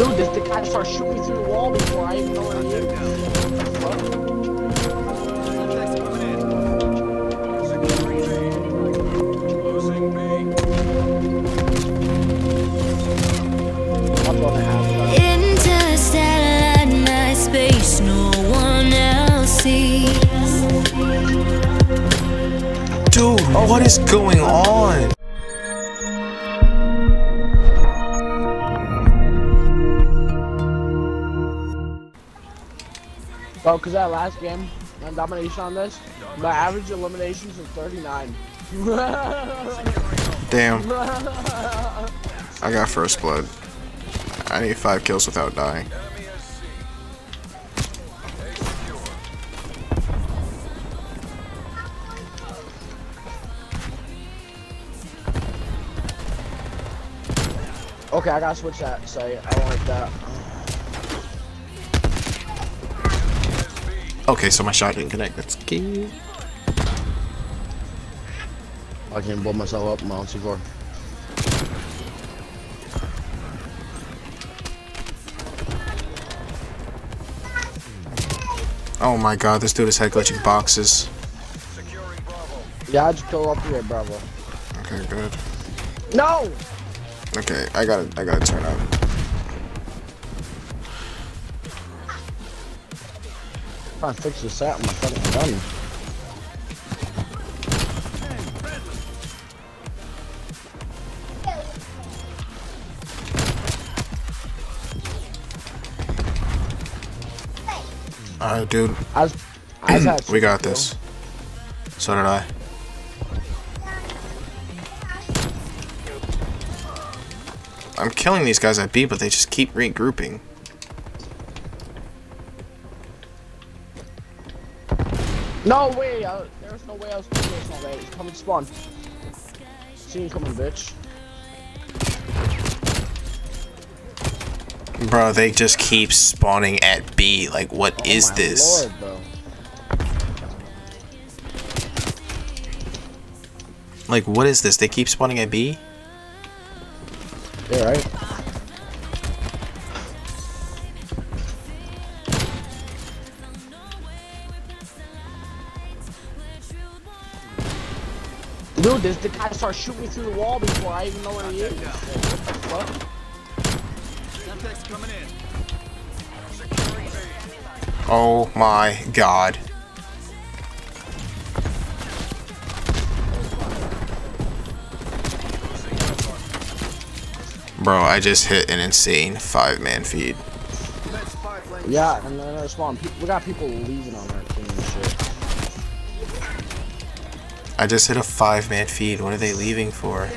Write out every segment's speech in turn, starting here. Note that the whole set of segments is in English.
Dude, this the guy starts shooting through the wall before I even know where he is. What the fuck? Losing B. Bro, cause that last game, my domination on this, my average eliminations is 39. Damn. I got first blood. I need five kills without dying. Enemy has C. A secure. okay, I gotta switch that site. I don't like that. Okay, so my shot didn't connect. That's key. I can blow myself up. I'm C4. Oh my god, this dude is head glitching boxes. Yeah, I just killed up here, Bravo. Okay, good. No! Okay, I gotta, I gotta turn up. Trying to fix this set on my fucking gun. Alright, dude, I was, I was we got this. So did I. I'm killing these guys at B, but they just keep regrouping. No way! Uh, there's no way I was doing this already. It's coming spawn. See you coming, bitch. Bro, they just keep spawning at B. Like, what is oh my this? Lord. Like, what is this? They keep spawning at B? Yeah, right? Dude, this the guy starts shooting me through the wall before I even know where he is. What the fuck? Coming in. Oh my god. Bro, I just hit an insane five man feed. Med spy plane. Yeah, and then another spawn. We got people leaving on our I just hit a five man feed. What are they leaving for?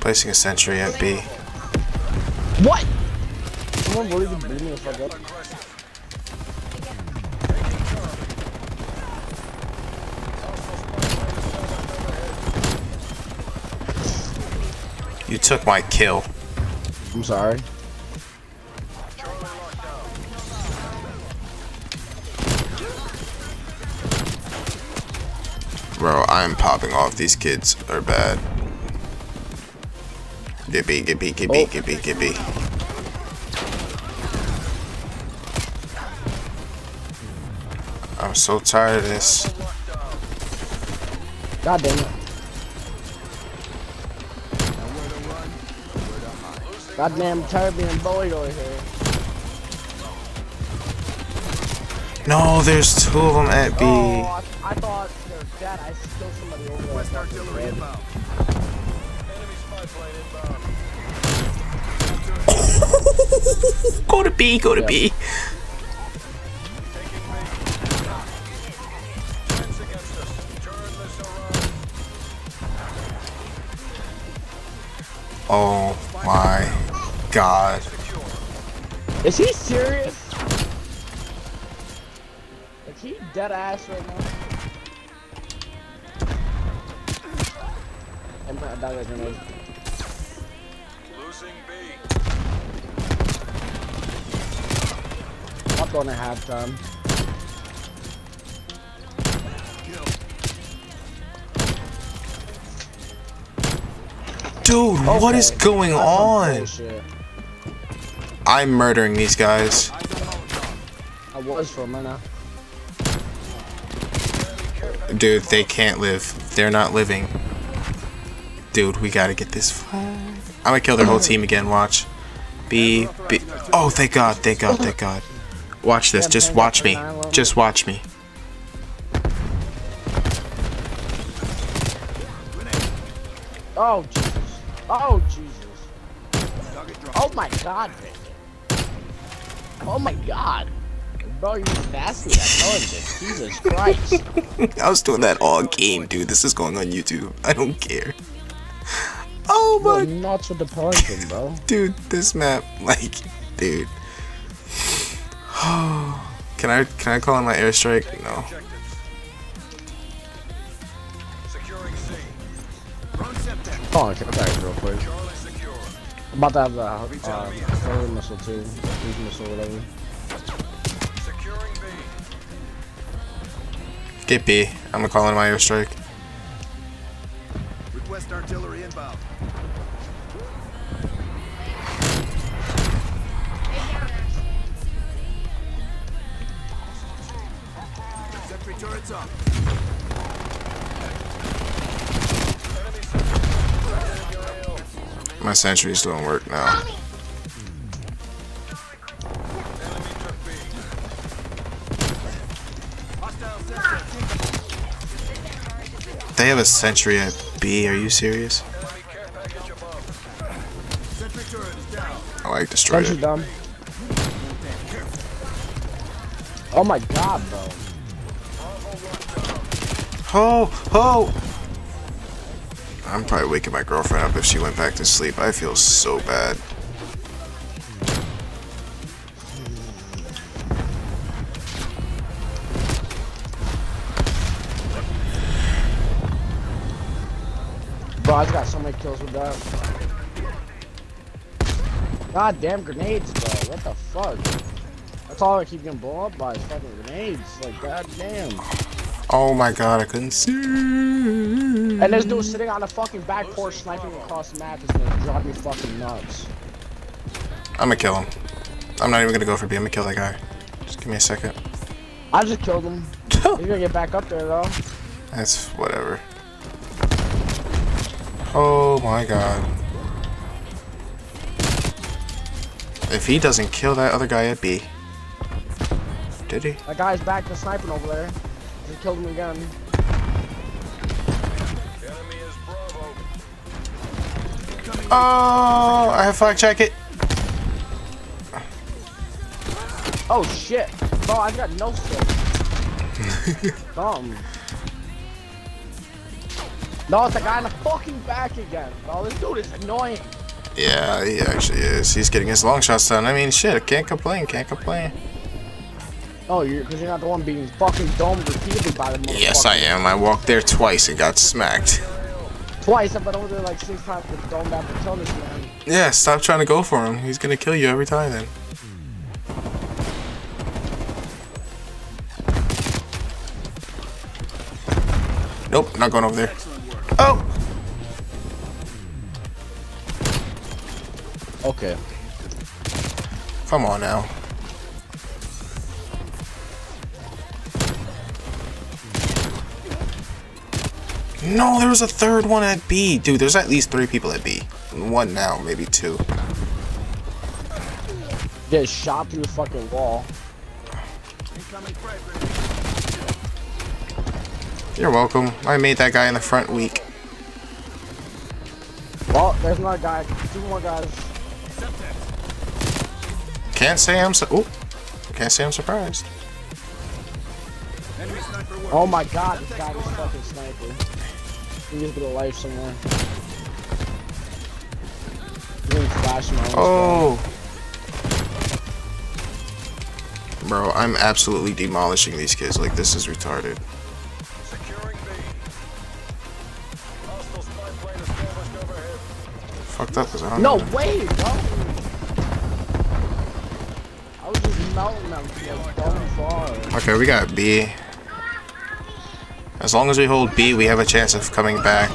Placing a sentry at B. What? Someone really even beat me the fuck up. You took my kill. I'm sorry. Bro, I'm popping off. These kids are bad. Get B, get B, get B, Oh. get B. I'm so tired of this. God damn it. Goddamn tired of being bullied over here. No, there's two of them at B. Oh, I, I thought they were dead. I killed somebody over there. West Fucking artillery inbound. Enemy spy plane inbound. go to B, go to Yeah. B. Taking me. Fence against us. Turret missile run. Oh my god. Is he serious? Like he dead ass right now? I'm gonna die like grenade. Losing B. I'm going to halftime. Dude, what is going that's on? I'm murdering these guys. I was for a minute. Dude, they can't live. They're not living. Dude, we gotta get this flag. I'm gonna kill their whole team again, watch. B, B. Oh, thank God, thank God, thank God. Watch this, just watch me. Just watch me. Oh Jesus. Oh Jesus. Oh my God. Oh my God. Bro, you're nasty this. Jesus Christ. I was doing that all game, dude. This is going on YouTube. I don't care. Oh You're my, nuts with the poison, bro. dude, this map, like, dude. Can I can I call in my airstrike? No. Objectives. Securing C. Run Semtex. Hold on, check that real quick. I'm about to have the uh, third missile too. Cruise missile, whatever. Securing B. Get B. I'm gonna call in my airstrike. Request artillery inbound. Sentry turrets. My sentries don't work now. They have a sentry at B. Are you serious? Enemy care package above. Sentry turret is down. Oh, I destroyed Don't it. dumb? Oh my god, bro. Oh, oh! I'm probably waking my girlfriend up if she went back to sleep. I feel so bad. I just got so many kills with that. God damn grenades, bro. What the fuck? That's all I keep getting blown up by is fucking grenades. Like, god damn. Oh my god, I couldn't see. And this dude sitting on the fucking back porch sniping across the map is gonna drive me fucking nuts. I'm gonna kill him. I'm not even gonna go for B. I'm gonna kill that guy. Just give me a second. I just killed him. He's gonna get back up there though. That's whatever. Oh my god. If he doesn't kill that other guy at B. Did he? That guy's back to sniping over there. Just killed him again. Enemy is Bravo. Oh, I have flak jacket. Oh shit. Bro, I've got no scope. Dumb. No, it's the guy in the fucking back again. Bro, this dude is annoying. Yeah, he actually is. He's getting his long shots done. I mean, shit, I can't complain, can't complain. Oh, you're because you're not the one being fucking domed repeatedly by the motherfucker. Yes, I am. I walked there twice and got smacked. Twice, I've been over there like six times with domed this man. Yeah, stop trying to go for him. He's gonna kill you every time then. Nope, not going over there. Oh! Okay. Come on now. No, there was a third one at B. Dude, there's at least three people at B. One now, maybe two. Get shot through the fucking wall. Incoming frag grenade. You're welcome. I made that guy in the front weak. There's another guy. Two more guys. Can't say I'm Ooh. Can't say I'm surprised. Enemy sniper work. Oh my god, this guy is fucking sniper. He needs a bit of life somewhere. He's gonna flash him out. Oh. Bro, I'm absolutely demolishing these kids. Like, this is retarded. Because I don't No know. way, bro! I was just melting them like going far. Okay, we got B. As long as we hold B, we have a chance of coming back.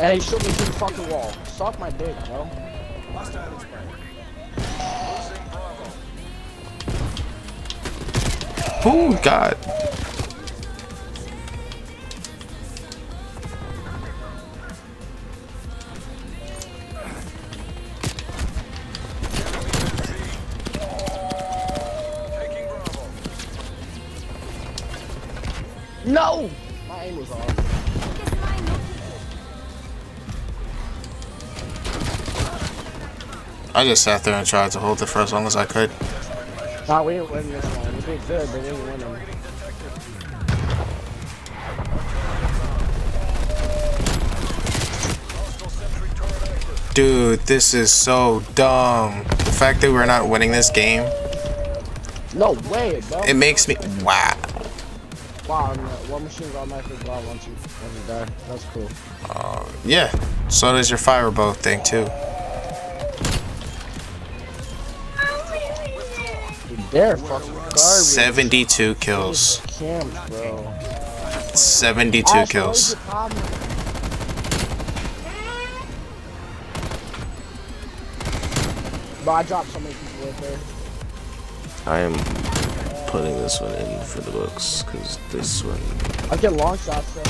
And he shoot me through the fucking wall. Suck my dick, bro. Oh God. I just sat there and tried to hold it for as long as I could. Nah, we didn't win this one. We did good, but we didn't win them. Hostile sentry turret active. Dude, this is so dumb. The fact that we're not winning this game, No way, bro. it makes me wow. wow, uh, one machine gun automatically blow once you, once you die. That's cool. Yeah. So does your firebow thing too. They're fucking garbage. 72 kills. Camps, bro. 72 Ash, kills. your problem? Bro, I dropped so many people right there. I am putting this one in for the books because this one. I get long shots though.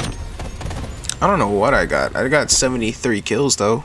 I don't know what I got. I got 73 kills though.